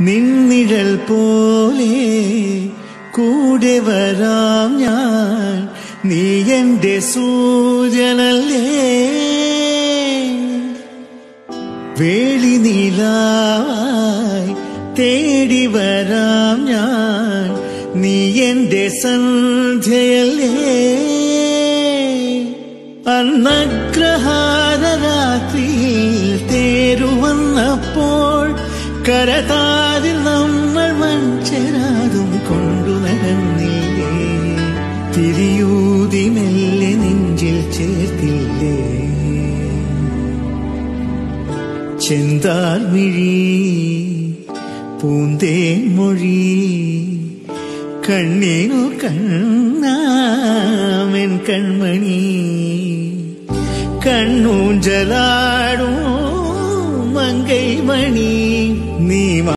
നിന്നിഴൽ പോലെ കൂടെ വരാം ഞാൻ. നീ എന്റെ സൂര്യനല്ലേ? വേളി നീലായി തേടി വരാം ഞാൻ. നീ എന്റെ സന്ധ്യയല്ലേ? അന്നഗ്രഹാര രാത്രിയിൽ കരതാരിൽ നമ്മൾ മഞ്ചരാതും കൊണ്ടു നടന്നില്ലേ? തിരിയൂതി മെല്ലെ നെഞ്ചിൽ ചേർത്തില്ലേ? ചെന്താർമിഴി പൂന്തേ മൊഴി കണ്ണീനു കണ്ണാമൻ കൺമണി. കണ്ണൂഞ്ചലാടും മങ്കൈ മണി നീ